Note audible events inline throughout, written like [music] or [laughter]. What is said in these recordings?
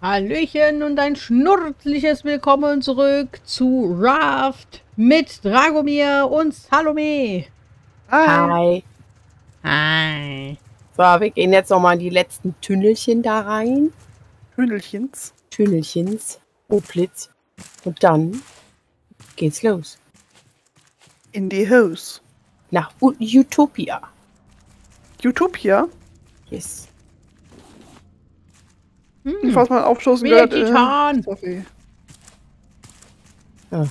Hallöchen und ein schnurzliches Willkommen zurück zu Raft mit Dragomir und Salome. Hi. Hi. So, wir gehen jetzt nochmal in die letzten Tünnelchen da rein. Hühnelchens. Tünnelchens. Oplitz. Und dann geht's los. In die Hose. Nach U Utopia. Utopia. Yes. Ich weiß mal aufstoßen Wieder gehört. Titan. Äh. Ja.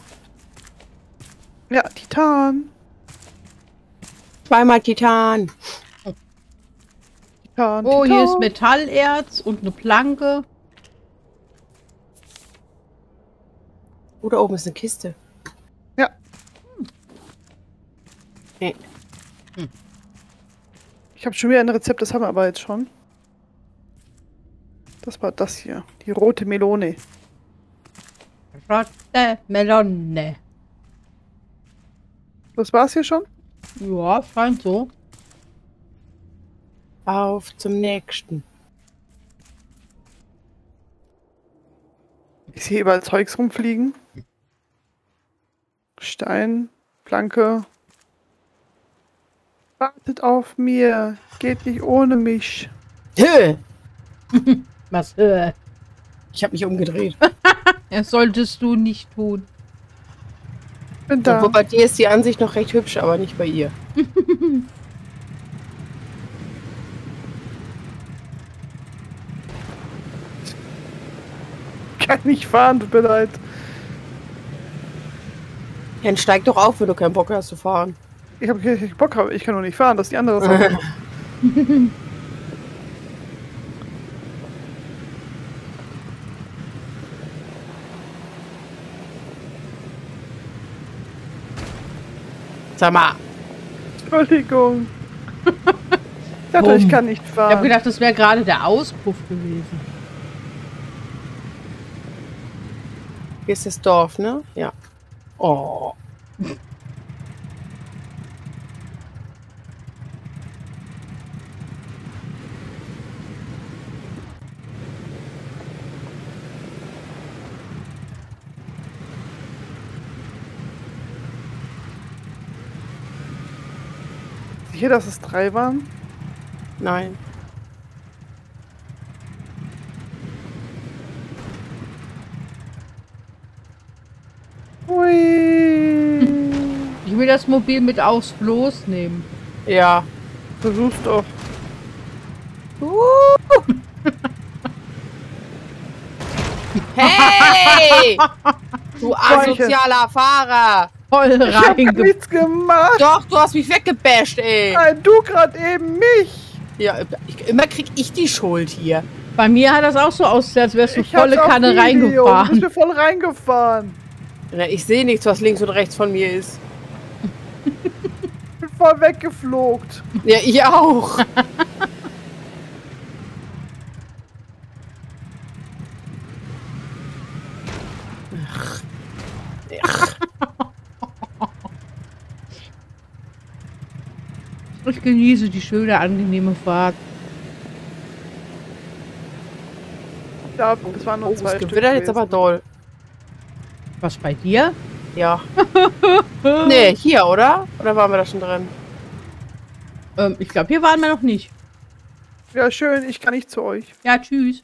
Ja, Titan. Zweimal Titan. Titan. Oh, Titan. hier ist Metallerz und eine Planke. Oh, da oben ist eine Kiste. Ja. Nee. Ich habe schon wieder ein Rezept, das haben wir aber jetzt schon. Das war das hier. Die rote Melone. Rotte Melone. Das war's hier schon? Ja, scheint so. Auf zum nächsten. Ich sehe überall Zeugs rumfliegen. Stein, Planke. Wartet auf mir. Geht nicht ohne mich. Hö! [laughs] [laughs] Was? Äh, Ich habe mich umgedreht. [laughs] das solltest du nicht tun. Bin da. Obwohl bei dir ist die Ansicht noch recht hübsch, aber nicht bei ihr. [laughs] kann nicht fahren, tut mir leid. Dann steig doch auf, wenn du keinen Bock hast zu fahren. Ich habe keinen Bock, aber ich kann nur nicht fahren, das ist die andere Sache. [laughs] Sag mal, Entschuldigung. [laughs] Ich dachte, ich kann nicht Ich habe fahren. gedacht, das wäre gerade der Auspuff gewesen. hier ist das Dorf, ne? Ja. Oh. Sicher, dass es drei waren? Nein. Hui. Ich will das Mobil mit aufs Floß nehmen. Ja. Versuch's doch. Hey! Du asozialer Fahrer! Voll Ich hab reinge... nichts gemacht. Doch, du hast mich weggebasht, ey! Nein, du gerade eben mich. Ja, ich, immer krieg ich die Schuld hier. Bei mir hat das auch so ausgesehen, als wärst du Ich volle Kanne Video. Du bist reingefahren. mir voll reingefahren. Ja, Ich sehe nichts, was links und rechts von mir ist. Ich bin voll weggeflogt. Ja, ich auch. [laughs] genieße die schöne, angenehme Fahrt. Ja, das waren nur Oh, zwei es Stück. gewittert jetzt aber doll. Was bei dir? Ja. [laughs] nee, hier, oder? Oder waren wir da schon drin? Ähm, ich glaube, hier waren wir noch nicht. Ja, schön, ich kann nicht zu euch. Ja, tschüss.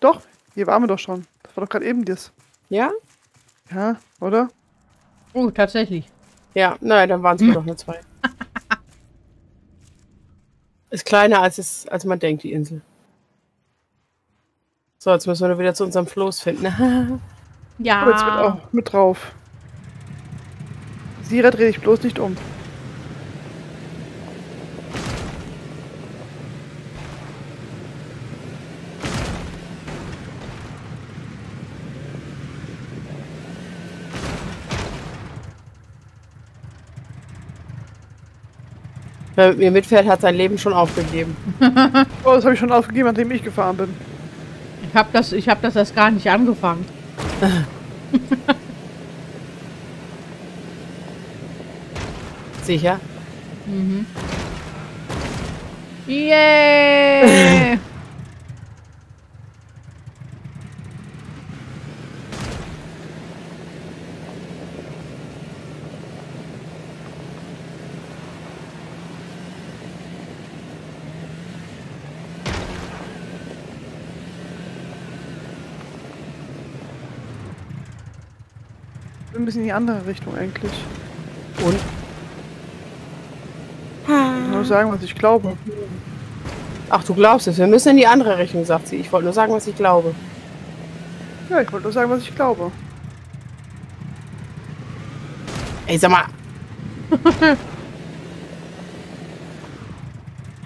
Doch, hier waren wir doch schon. Das war doch gerade eben das. Ja? Ja, oder? Oh, tatsächlich. Ja, naja, dann waren es wohl doch nur zwei. Ist kleiner als, es, als man denkt, die Insel. So, jetzt müssen wir nur wieder zu unserem Floß finden. [laughs] Ja. Aber jetzt mit, auch mit drauf. Sira, dreh dich bloß nicht um. Wer mit mir mitfährt, hat sein Leben schon aufgegeben. [laughs] Oh, das habe ich schon aufgegeben, nachdem ich gefahren bin. Ich habe das, ich hab das erst gar nicht angefangen. [laughs] Sicher? Mhm. Yay! [laughs] Wir müssen in die andere Richtung eigentlich. Und? Ich nur sagen, was ich glaube. Ach, du glaubst es. Wir müssen in die andere Richtung, sagt sie. Ich wollte nur sagen, was ich glaube. Ja, ich wollte nur sagen, was ich glaube. Ey, sag mal. [laughs]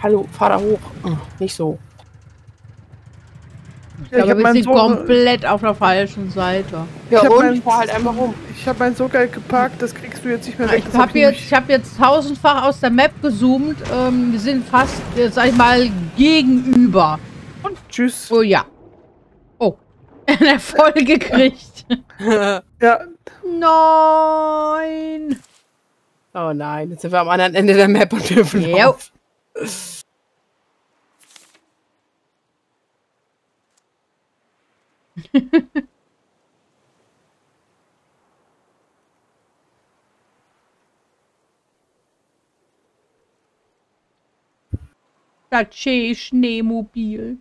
Hallo, fahr da hoch. Oh, nicht so. Ich ich glaube, wir meinen sind Sohn- komplett auf der falschen Seite. Ja, hab und? Ich fahr halt einmal rum. Ich habe mein so geil geparkt, das kriegst du jetzt nicht mehr weg. Ich Das hab habe jetzt, ich hab jetzt tausendfach aus der Map gezoomt. Ähm, wir sind fast, äh, sag ich mal, gegenüber. nämlich- Tschüss. Oh ja. Oh. [laughs] Ein Erfolg gekriegt. [laughs] Ja, Nein. Oh nein, jetzt sind wir am anderen Ende der Map und dürfen Jo. auf. [laughs] Das Schneemobil.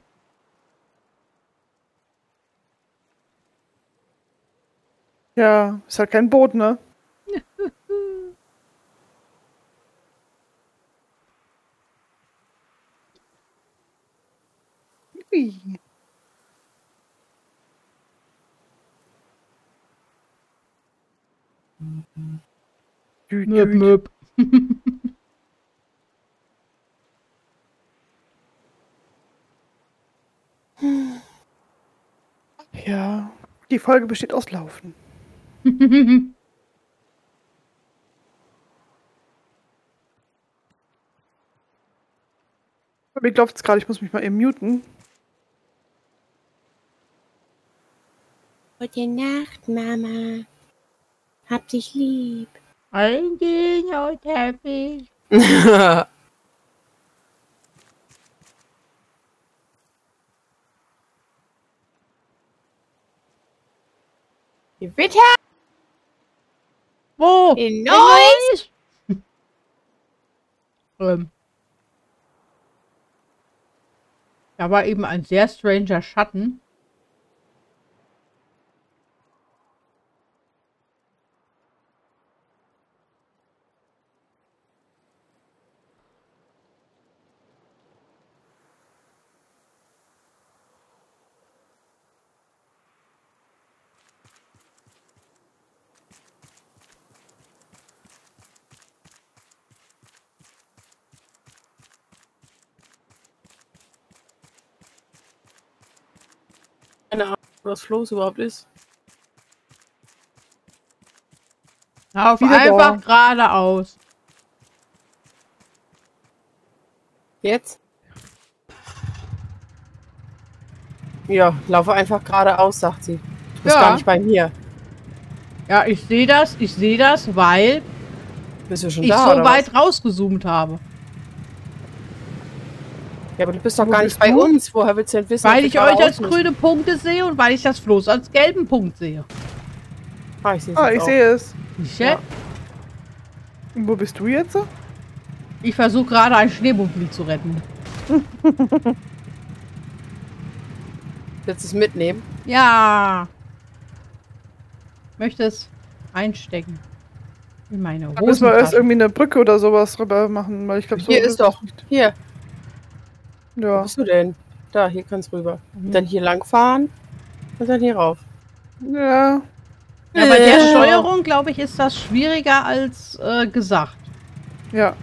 ja, ist halt kein Boot, ne? [laughs] Ui. Möp. [laughs] Ja, die Folge besteht aus Laufen. [laughs] Mir glaubt es gerade, ich muss mich mal eben muten. Gute Nacht, Mama. Hab dich lieb. Ein Dino-Teppich. [laughs] Gewitter Wo? in Neues? ähm. Da war eben ein sehr stranger Schatten. Das Floß überhaupt ist. Auf Wieder einfach da. geradeaus. Jetzt? Ja, laufe einfach geradeaus, sagt sie. Du bist Ja. gar nicht bei mir. Ja, ich sehe das, ich sehe das, weil Bist du schon ich da, so weit was? rausgezoomt habe. Ja, aber du bist doch Wo gar nicht bei du? uns. Woher willst du denn wissen, Weil ich euch als grüne Punkte sehe und weil ich das Floß als gelben Punkt sehe. Ah, ich sehe Ah, ich sehe es. Ja. Und Wo bist du jetzt? Ich versuche gerade ein Schneemobil zu retten. Willst du es mitnehmen? Ja. Möchte es einstecken. In meine Da müssen wir erst irgendwie eine Brücke oder sowas rüber machen, weil ich glaube, so Hier ist doch. nicht. Hier, wo Ja. bist du denn? Da, hier kannst du rüber. Mhm. Dann hier lang fahren und dann hier rauf. Ja. Ja, bei der. Steuerung, glaube ich, ist das schwieriger als äh, gesagt. Ja.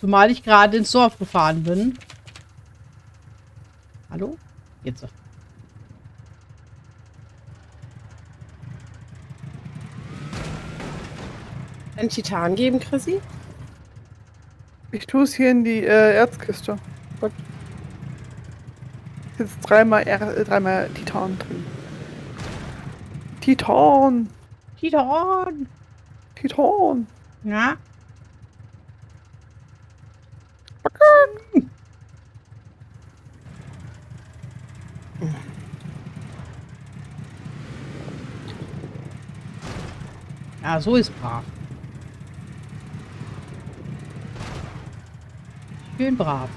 Zumal ich gerade ins Dorf gefahren bin. Hallo? Jetzt. Einen Titan geben, Chrissy? Ich tue es hier in die äh, Erzkiste. Gut. Ist Jetzt dreimal, er äh, dreimal Titan drin. Titan! Titan! Titan! Ja? Ja, so ist brav. Schön brav.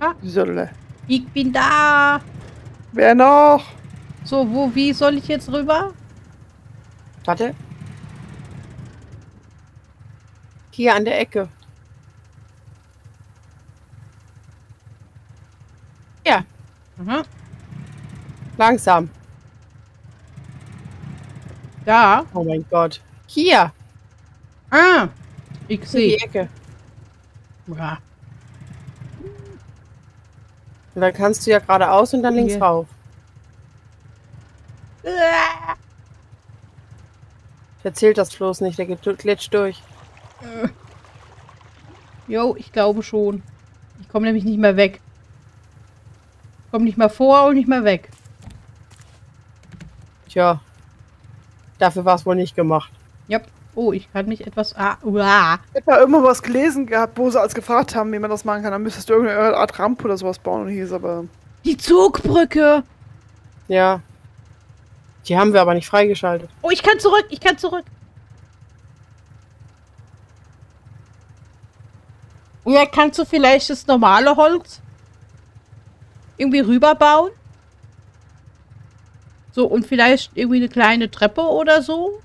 Ah, Sölle. Ich bin da. Wer noch? So, wo, wie soll ich jetzt rüber? Warte. Hier an der Ecke. Ja, Aha. langsam. Da. Oh mein Gott. Hier, Ah. Ich in die sehe. Ecke. Ja. Und dann kannst du ja geradeaus und dann links Hier. rauf. Erzählt das bloß nicht, der geht- glitscht durch. Jo, ich glaube schon. Ich komme nämlich nicht mehr weg. Ich komme nicht mehr vor und nicht mehr weg. Tja, dafür war es wohl nicht gemacht. Ja. Oh, ich kann mich etwas... Ah, uah. Ich habe mal irgendwo was gelesen gehabt, wo sie als gefragt haben, wie man das machen kann. Dann müsstest du irgendeine Art Rampe oder sowas bauen und hieß aber. Die Zugbrücke. Ja. Die haben wir aber nicht freigeschaltet. Oh, ich kann zurück. Ich kann zurück. Ja, kannst du vielleicht das normale Holz irgendwie rüberbauen? So, und vielleicht irgendwie eine kleine Treppe oder so?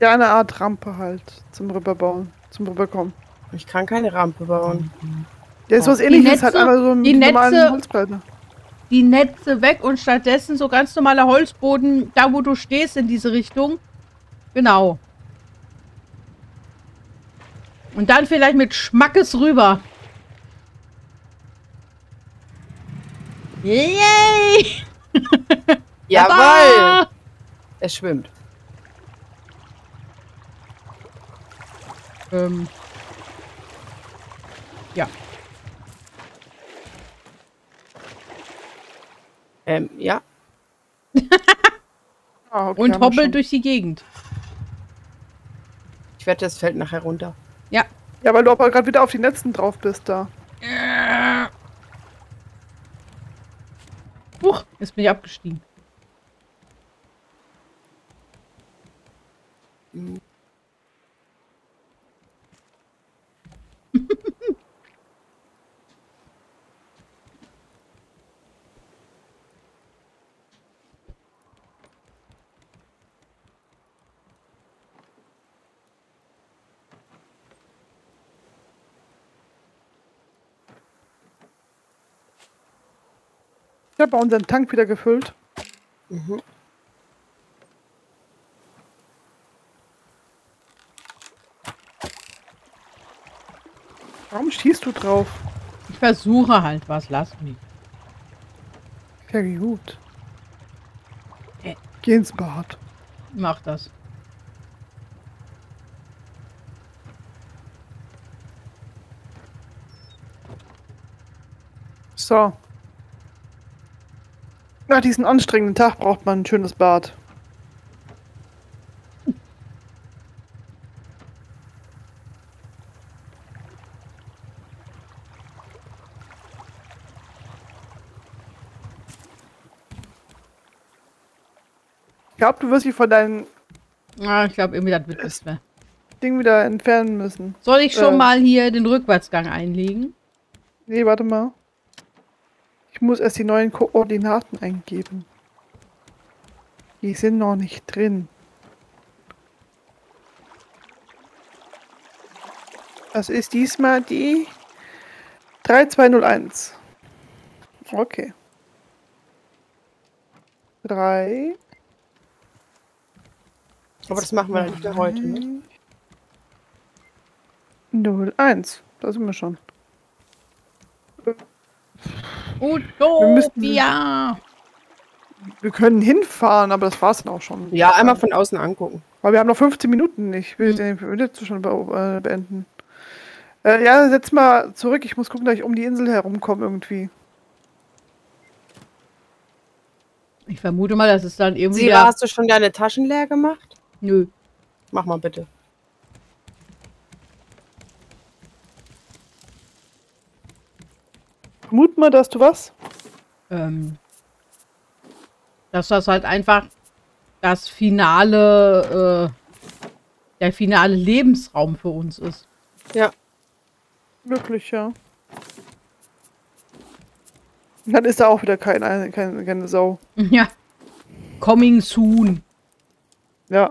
Ja, eine Art Rampe halt zum Rüberbauen, zum Rüberkommen. Ich kann keine Rampe bauen. Ja, ist Oh. was Die ähnliches, Netze- einfach so mit die normalen Netze-. Die Netze weg und stattdessen so ganz normaler Holzboden, da wo du stehst in diese Richtung. Genau. Und dann vielleicht mit Schmackes rüber. Yay! [laughs] Jawoll! Es schwimmt. Ähm. Ja. Ähm, ja. [laughs] Ah, okay, Und hoppelt durch die Gegend. Ich wette, es fällt nachher runter. Ja. Ja, weil du aber gerade wieder auf die Netzen drauf bist da. Huch, jetzt bin ich abgestiegen. Ich habe unseren Tank wieder gefüllt. Mhm. Warum schießt du drauf? Ich versuche halt was, lass mich. Ja, gut. Äh. Geh ins Bad. Mach das. So. Nach diesem anstrengenden Tag braucht man ein schönes Bad. Ich glaube, du wirst dich von deinem Ah, ich glaube, irgendwie das wird nichts mehr. Ding wieder entfernen müssen. Soll ich schon Äh. mal hier den Rückwärtsgang einlegen? Nee, warte mal. Ich muss erst die neuen Koordinaten eingeben. Die sind noch nicht drin. Das ist diesmal die 3201. Okay. 3. Aber das machen wir nicht heute, ne? 0, 1. Da sind wir schon. Utopia! Wir können hinfahren, aber das war's dann auch schon. Ja, einmal von außen angucken. Weil wir haben noch 15 Minuten. Ich will den Videozustand be äh, beenden. Äh, ja, setz mal zurück. Ich muss gucken, dass ich um die Insel herumkomme irgendwie. Ich vermute mal, das ist dann irgendwie. Sira, hast du schon deine Taschen leer gemacht? Nö. Mach mal bitte. Vermut mal, dass du was? Ähm, dass das halt einfach das finale, äh, der finale Lebensraum für uns ist. Ja. Wirklich, ja. Dann ist da auch wieder kein, kein, keine Sau. [laughs] Ja. Coming soon. Ja.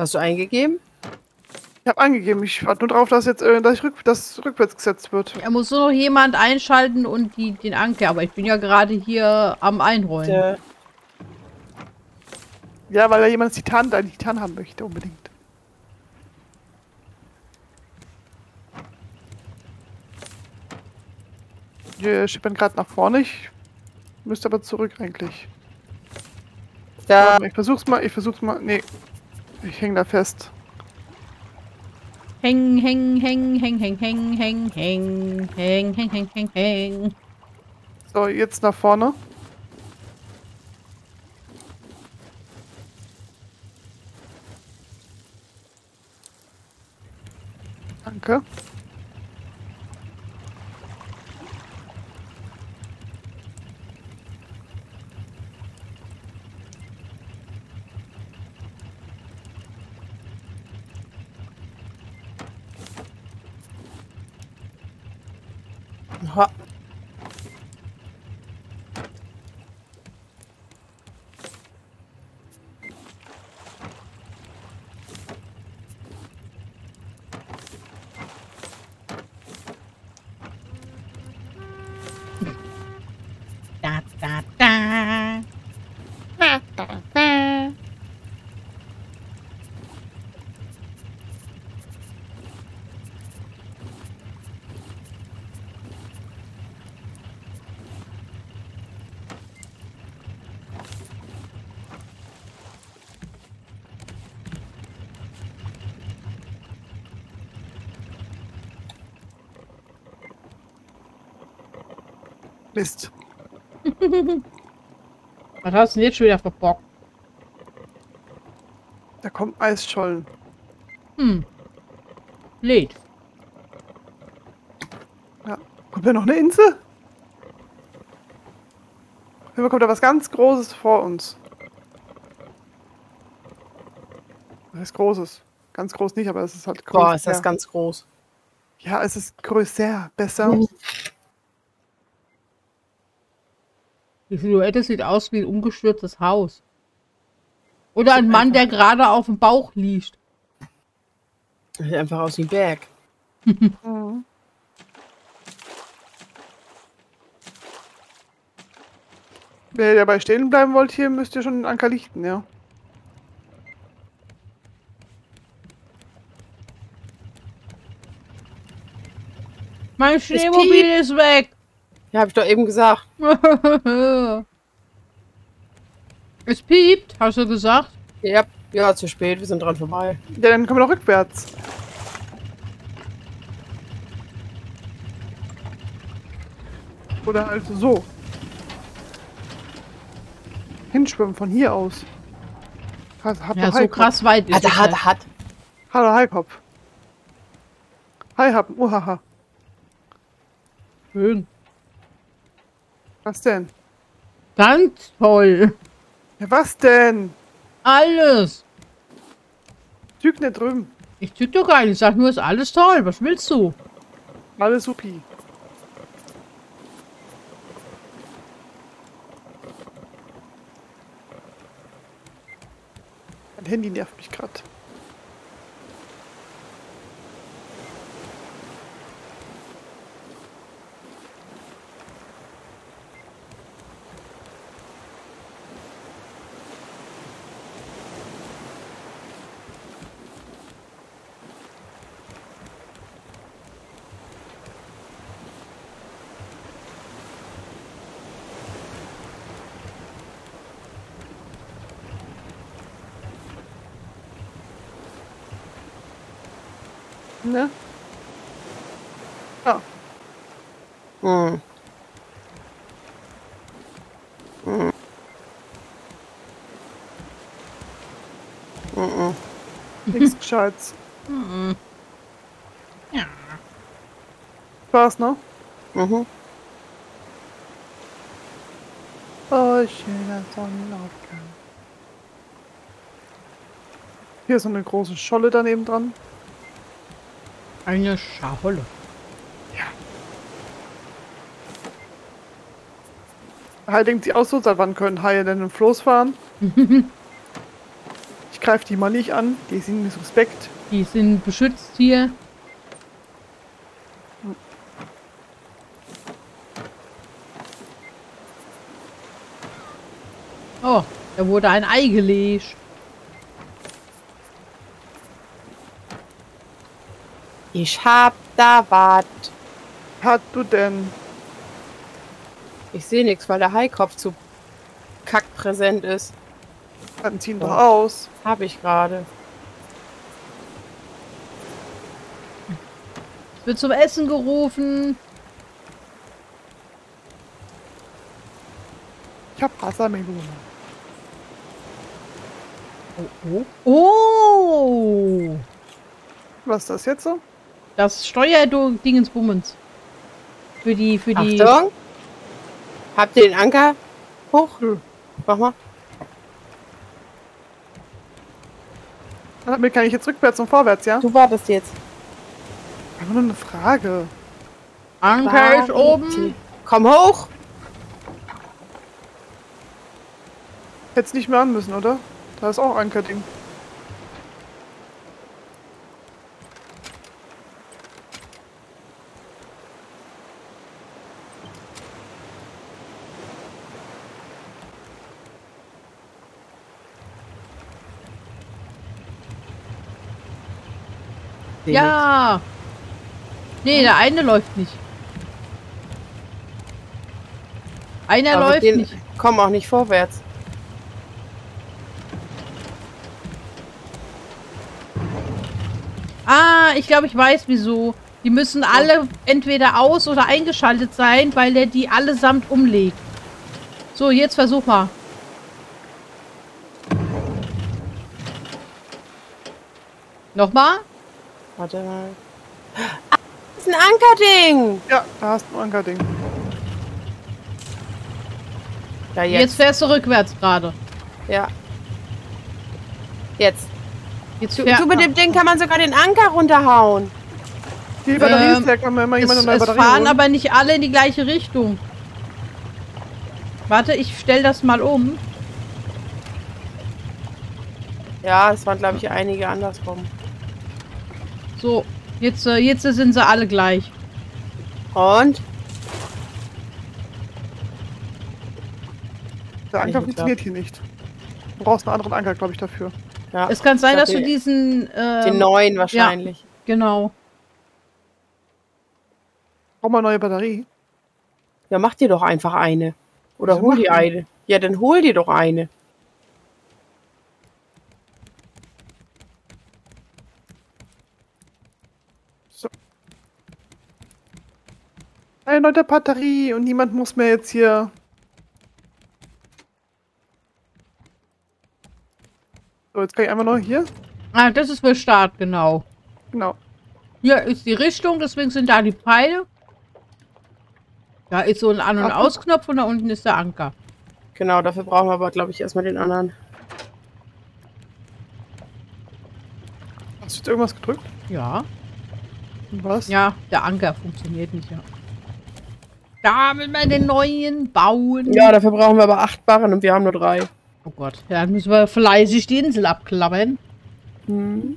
Hast du eingegeben? Ich habe angegeben, ich warte nur drauf, dass jetzt äh, dass ich rück, dass rückwärts gesetzt wird. Er muss nur noch jemand einschalten und die, den Anker. Aber ich bin ja gerade hier am Einrollen. Der, Ja, weil da jemand das Titan, einen Titan haben möchte, unbedingt. Wir schippern gerade nach vorne. Ich müsste aber zurück eigentlich. da, Ich versuch's mal, ich versuch's mal. Nee. Ich häng da fest. Häng, häng, häng, häng, häng, häng, häng, häng, häng, häng, häng, häng, häng. So, jetzt nach vorne. Danke. ha, Da, da, da. Mist. [laughs] Was hast du denn jetzt schon wieder verbockt? Da kommt Eisschollen. Hm. Lädt. Ja. Kommt da noch eine Insel? Fall kommt da was ganz Großes vor uns. Was heißt Großes? Ganz groß nicht, aber es ist halt groß. boah, ist das ja. ganz groß. ja, es ist größer, besser. Die Silhouette sieht aus wie ein umgestürztes Haus. Oder ein Mann, der gerade auf dem Bauch liegt. Sieht einfach aus wie ein Berg. [laughs] Mhm. Wer dabei stehen bleiben wollt hier, müsst ihr schon den Anker lichten, ja. Mein Schneemobil ist weg. Ja, hab ich doch eben gesagt. [laughs] es piept, hast du gesagt? Ja, ja, zu spät, wir sind dran vorbei. Ja, dann kommen wir doch rückwärts. Oder halt so. Hinschwimmen von hier aus. Hat, hat Ja, so Heikopf. krass weit ist Hat, es hat, hat. Hallo Heikopf. Hi Happen, uhaha. Schön. Was denn? Ganz toll. Ja, was denn? Alles. Züg nicht drüben. Ich tue doch gar nicht. Ich sag nur, ist alles toll. Was willst du? Alles supi. Mein Handy nervt mich gerade. Ne? Ja. Hm. Hm. Gescheites. Mhm. Ja. Spaß, ne? Mhm. Oh, schöner Sonnenaufgang. Hier ist so eine große Scholle daneben dran. Eine Schaholle. Hai denkt sich auch so, seit wann können Haie denn im Floß fahren? [laughs] ich greife die mal nicht an, die sind mir suspekt. Die sind beschützt hier. Oh, da wurde ein Ei gelegt. Ich hab da was. Hat du denn? Ich sehe nichts, weil der Haikopf zu kackpräsent ist. Dann ziehen doch aus. Hab ich gerade. Es wird zum Essen gerufen. Ich hab Wassermelone. Oh, oh. oh! Was ist das jetzt so? Das Steuerdingensbummens. Für die, für die. Achtung. Habt ihr den Anker hoch? Nö. Mach mal. Damit kann ich jetzt rückwärts und vorwärts, ja? Du wartest jetzt. Einfach nur eine Frage. Anker ist oben. Komm hoch. Hätt's nicht mehr an müssen, oder? Da ist auch Ankerding. Ja! Nee, der eine läuft nicht. Einer Aber läuft nicht. Komm auch nicht vorwärts. Ah, ich glaube, ich weiß wieso. Die müssen alle entweder aus- oder eingeschaltet sein, weil der die allesamt umlegt. So, jetzt versuch mal. Nochmal? Warte mal. Ah, das ist ein Ankerding. Ja, da hast du ein Ankerding. Ja, Jetzt, jetzt. fährst du rückwärts gerade. Ja. Jetzt. Jetzt Du, du mit dem Ding kann man sogar den Anker runterhauen. Die Batterie Ähm, ist leer, kann mir immer Es, jemand es Batterie fahren holen? aber nicht alle in die gleiche Richtung. Warte, ich stell das mal um. Ja, es waren, glaube ich, einige andersrum. So, jetzt, äh, jetzt sind sie alle gleich. Und? Der Anker nicht funktioniert hier nicht. Du brauchst einen anderen Anker, glaube ich, dafür. Ja. Es kann sein, dass du die- diesen... ähm, Den neuen wahrscheinlich. Genau. Brauch mal eine neue Batterie. Ja, mach dir doch einfach eine. Oder Wieso hol dir eine. Ja, dann hol dir doch eine. Eine neue Batterie und niemand muss mehr jetzt hier. So, jetzt kann ich einfach nur hier. Ah, das ist für Start, genau. Genau. Hier ist die Richtung, deswegen sind da die Pfeile. Da ist so ein An- und. Ausknopf und da unten ist der Anker. Genau, dafür brauchen wir aber, glaube ich, erstmal den anderen. Hast du jetzt irgendwas gedrückt? Ja. Und was? Ja, der Anker funktioniert nicht, ja. Da müssen wir den neuen bauen. Ja, dafür brauchen wir aber acht Barren und wir haben nur drei. Oh Gott, ja, dann müssen wir fleißig die Insel abklappern. Hm.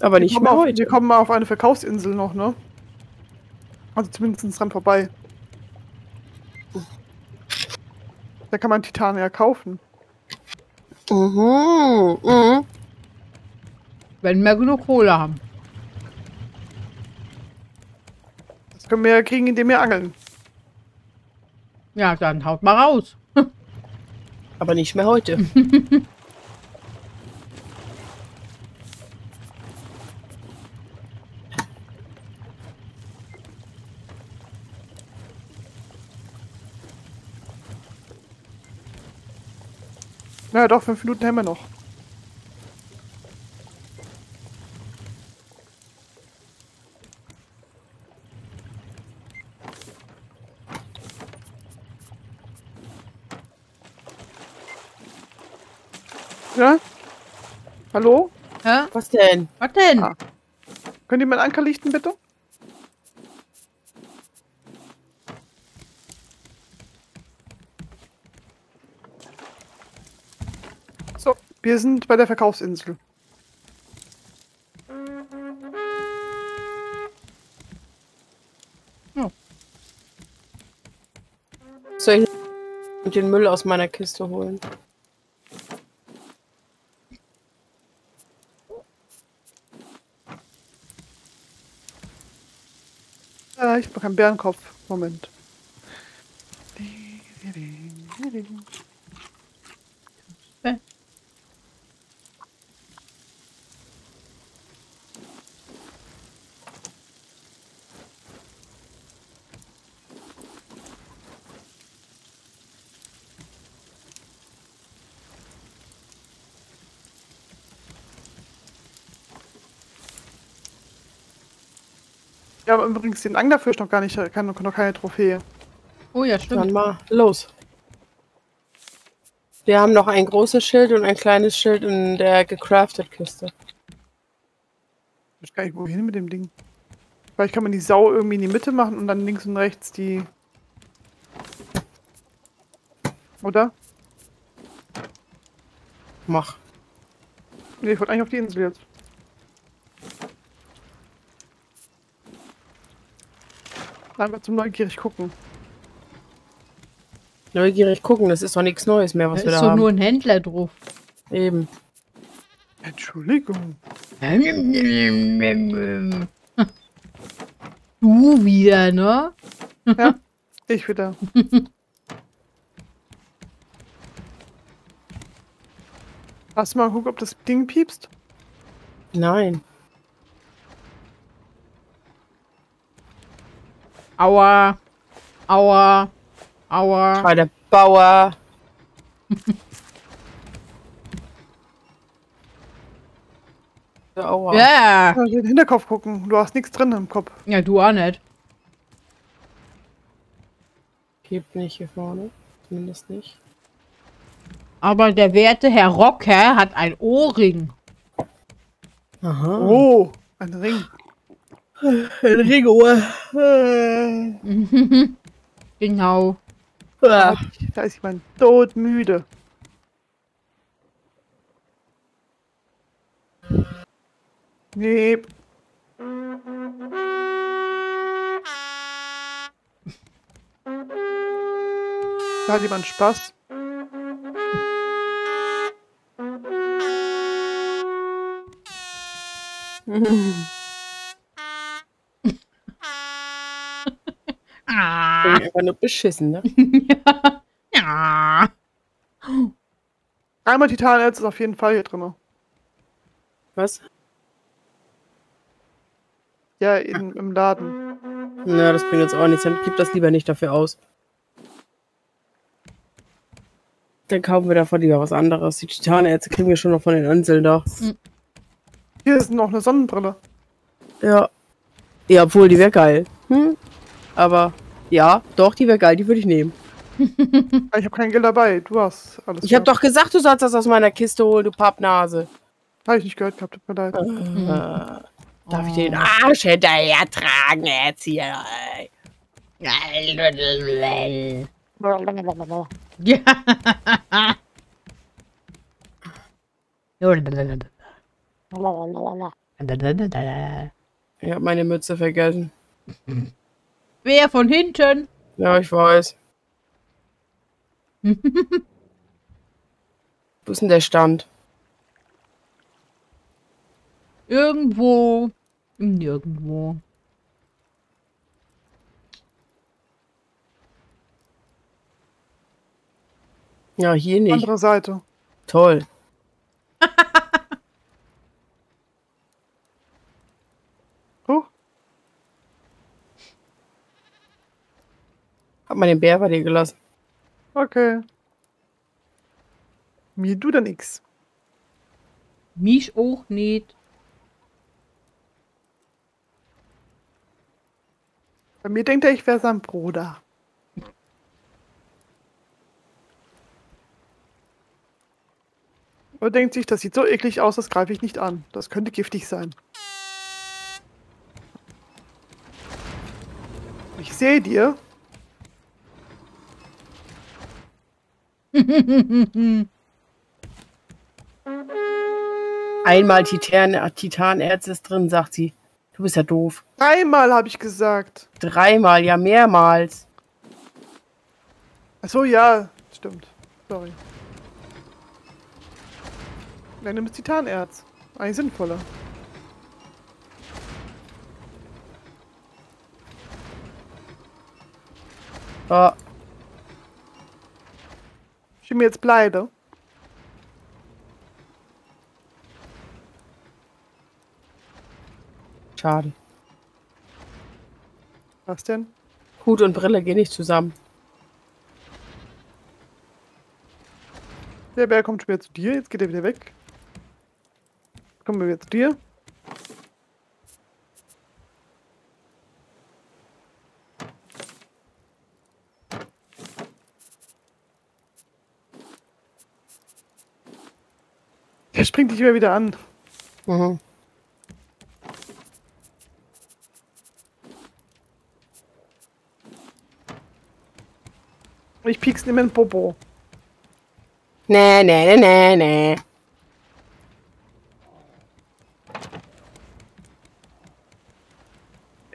Aber nicht wir, mehr auf, heute. wir kommen mal auf eine Verkaufsinsel noch, ne? Also zumindest dran vorbei. Da kann man Titan ja kaufen. Mhm. Mhm. Wenn wir genug Kohle haben. Das können wir ja kriegen, indem wir angeln. Ja, dann haut mal raus. [laughs] Aber nicht mehr heute. [laughs] Na doch, fünf Minuten haben wir noch. Ja? Hallo? Hä? Was denn? Was denn? Ah. Könnt ihr meinen Anker lichten, bitte? So, wir sind bei der Verkaufsinsel. Soll ich den Müll aus meiner Kiste holen? Äh, ich einen Bärenkopf. Moment. Wir haben übrigens den Anglerfisch noch gar nicht, keine, noch keine Trophäe. Oh ja, Dann stimmt. mal los. Wir haben noch ein großes Schild und ein kleines Schild in der gecrafted Kiste. Ich weiß gar nicht, wohin mit dem Ding. Vielleicht kann man die Sau irgendwie in die Mitte machen und dann links und rechts die. Oder? Mach. Nee, ich wollte eigentlich auf die Insel jetzt. Einfach zum neugierig gucken. Neugierig gucken, das ist doch nichts Neues mehr, Da was ist wir da doch haben. nur ein Händler drauf. Eben. Entschuldigung. [laughs] Du wieder, ne? [laughs] Ich wieder. [laughs] Hast du mal geguckt, ob das Ding piepst? Nein. Aua. Aua. Aua. Bei der Bauer. Aua. Ja. Ja, den Hinterkopf gucken. Du hast nichts drin im Kopf. Ja, du auch nicht. Hebt nicht hier vorne. Zumindest nicht. Aber der werte Herr Rocker hat ein Ohrring. Aha. Oh, ein Ring. Ein Ringohr. [laughs] genau. Da ist jemand todmüde. Nee. Da hat jemand Spaß. [laughs] Ah. Einfach nur beschissen, ne? [laughs] Ja. Einmal Titanerz ist auf jeden Fall hier drin. Was? Ja, in, im Laden. Na, das bringt uns auch nichts. Dann gib das lieber nicht dafür aus. Dann kaufen wir davon lieber was anderes. Die Titanerze kriegen wir schon noch von den Inseln da. Hier ist noch eine Sonnenbrille. Ja. Ja, obwohl, die wäre geil. Hm? Aber, ja, doch, die wäre geil. Die würde ich nehmen. [laughs] Ich habe kein Geld dabei. Du hast alles. Ich habe doch gesagt, du sollst das aus meiner Kiste holen, du Pappnase. Habe ich nicht gehört gehabt. Tut mir leid. Äh, darf ich den Arsch hinterher tragen, Erzieher? ey? Ja. [laughs] Ich habe meine Mütze vergessen. [laughs] Wer von hinten? Ja, ich weiß. [laughs] Wo ist denn der Stand? Irgendwo. Nirgendwo. Ja, hier nicht. Andere Seite. Toll. [laughs] Oh, Hab mal den Bär bei dir gelassen. okay. Mir du da nix. Mich auch nicht. Bei mir denkt er, ich wäre sein Bruder. Und denkt sich, das sieht so eklig aus, das greife ich nicht an. Das könnte giftig sein. Ich sehe dir. [laughs] Einmal Titan, Titanerz ist drin, sagt sie. Du bist ja doof. Dreimal habe ich gesagt. Dreimal, ja mehrmals. Ach so, ja, stimmt. Sorry. Nein, nimm das Titanerz. Eigentlich sinnvoller. So, Ich mir jetzt Bleide. schade. Was denn? Hut und Brille gehen nicht zusammen. Der Bär kommt schon wieder zu dir. Jetzt geht er wieder weg. Kommen wir wieder zu dir. Der springt dich immer wieder an. Mhm. Ich piek's ihm in den Popo. Nee, nee, nee, nee, nee.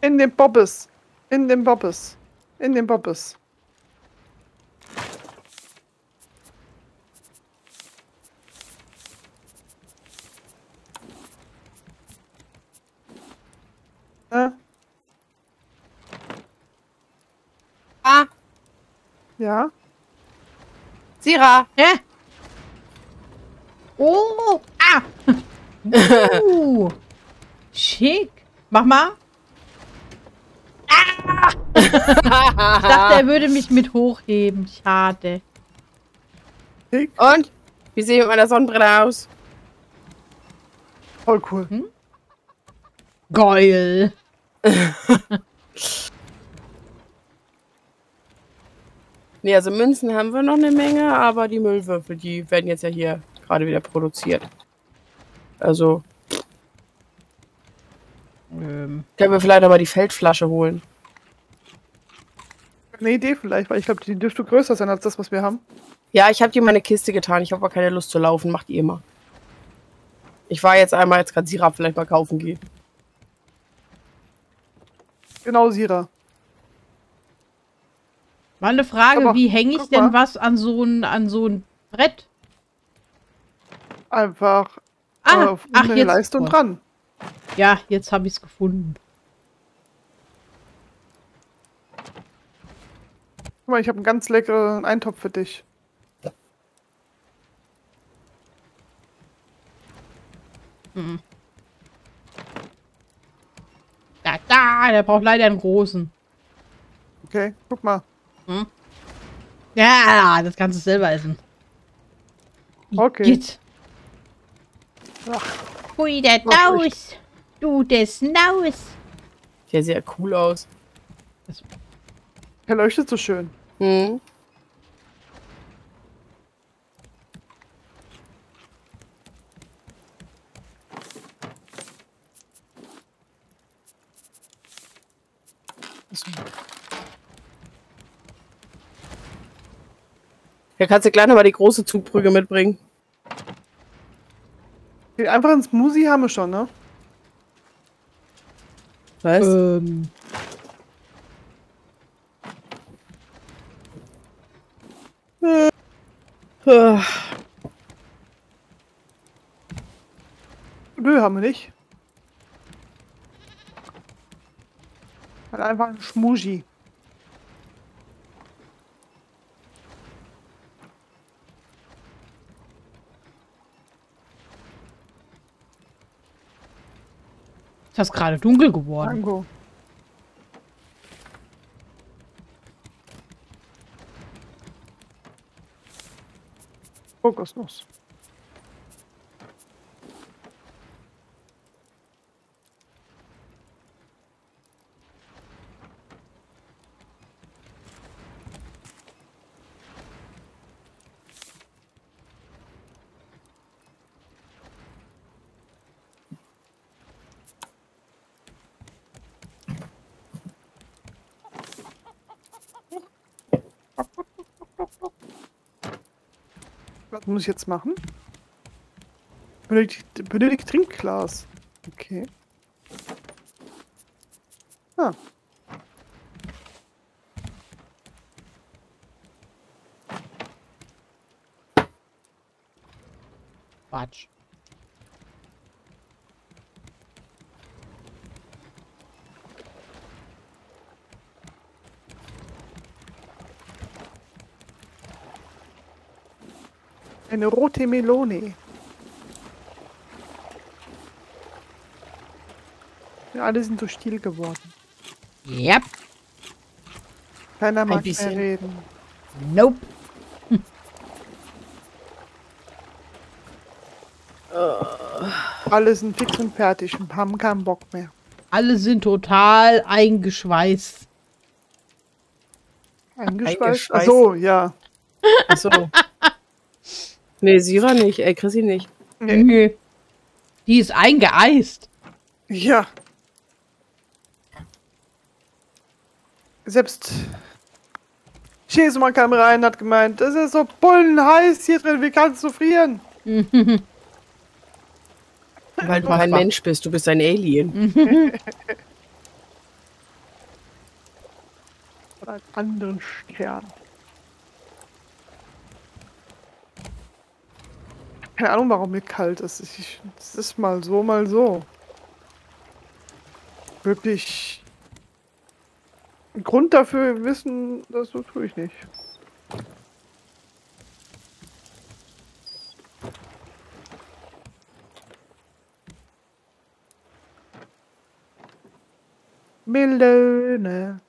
In den Bobbes. In den Bobbes. In den Bobbes. Äh, Ah, ja. Sira. Hä? Oh! Ah! Uh, [laughs] schick. Mach mal. Ah! Ich dachte, er würde mich mit hochheben. Schade. Und? Wie sehe ich mit meiner Sonnenbrille aus? Voll cool. Geil. [laughs] Nee, also Münzen haben wir noch eine Menge, aber die Müllwürfel, die werden jetzt ja hier gerade wieder produziert. Also, Ähm, können wir vielleicht aber die Feldflasche holen. Eine Idee vielleicht, weil ich glaube, die dürfte größer sein als das, was wir haben. Ja, ich habe dir meine Kiste getan. Ich habe aber keine Lust zu laufen. Macht ihr immer. Ich war jetzt einmal, jetzt kann Sirap vielleicht mal kaufen gehen. Genau, Sira. Mal eine Frage, Aber, wie hänge ich denn mal. was an so ein, an so ein Brett? Einfach Ah, auf ach, eine jetzt. Leiste und dran. Ja, jetzt habe ich es gefunden. Guck mal, ich habe einen ganz leckeren Eintopf für dich. Da, da, der braucht leider einen großen. Okay, guck mal. Ja, das kannst du selber essen. Okay. Geht. Hui, der Naus. Du, des Naus. Sieht ja sehr cool aus. der leuchtet so schön. Hm. Ja, kannst du gleich noch mal die große Zugbrücke mitbringen. Den einfachen Smoothie haben wir schon, ne? Was? Ähm, Nö, haben wir nicht. Halt einfach ein Schmusi. ist das gerade dunkel geworden? Mango. Kokosnuss. Was muss ich jetzt machen? Benötigt, benötigt Trinkglas. Okay. Ah. Quatsch. Eine rote Melone. Ja, alle sind so still geworden. Yep. Keiner mag mehr reden. Nope. [laughs] Alle sind fix und fertig und haben keinen Bock mehr. Alle sind total eingeschweißt. Eingeschweißt? Eingeschweißt. Ach so, ja. Achso. Nee, Sira nicht, äh, Chrissy nicht. Nee. Nee. Die ist eingeeist. Ja. Selbst Chesemann kam rein und hat gemeint, es ist so bullenheiß hier drin, wie kannst du frieren? [laughs] Weil du kein Mensch bist, du bist ein Alien. [laughs] Von einem anderen Stern. Keine Ahnung, warum mir kalt ist. Es ist mal so, mal so. Wirklich. Grund dafür wissen, das so tue ich nicht. Melone.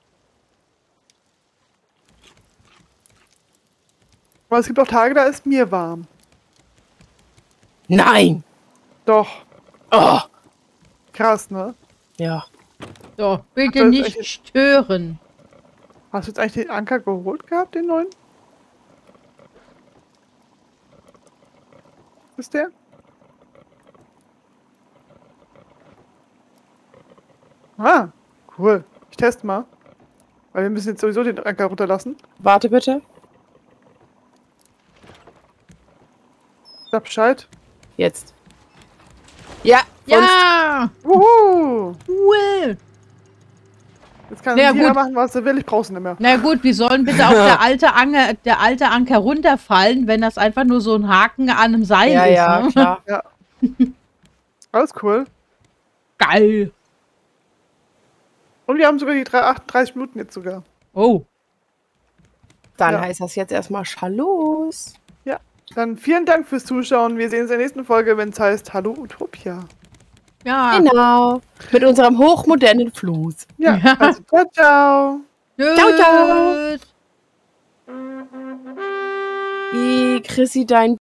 Aber es gibt auch Tage, da ist mir warm. Nein! Doch. Oh! Krass, ne? Ja. So, bitte nicht echt- stören. Hast du jetzt eigentlich den Anker geholt gehabt, den neuen? Ist der? Ah, cool. Ich teste mal. Weil wir müssen jetzt sowieso den Anker runterlassen. Warte bitte. Sag Bescheid. Jetzt. Ja, Ja! Wuhu! Cool! Jetzt kann Ja, jeder gut. machen, was er will. Ich brauch's nicht mehr. Na gut, wie sollen bitte auch [laughs] der alte Anker, der alte Anker runterfallen, wenn das einfach nur so ein Haken an einem Seil ja, ist? ja, ne? klar. [laughs] Alles cool. Geil. Und wir haben sogar die drei- 38 Minuten jetzt sogar. Oh. Dann Ja. heißt das jetzt erstmal Schallos. Dann vielen Dank fürs Zuschauen. Wir sehen uns in der nächsten Folge, wenn es heißt Hallo Utopia. Ja. Genau. Mit unserem hochmodernen Fluss. Ja, Ja. [laughs] also ciao, ciao. Tschüss. Ciao, ciao. Wie, Chrissy, dein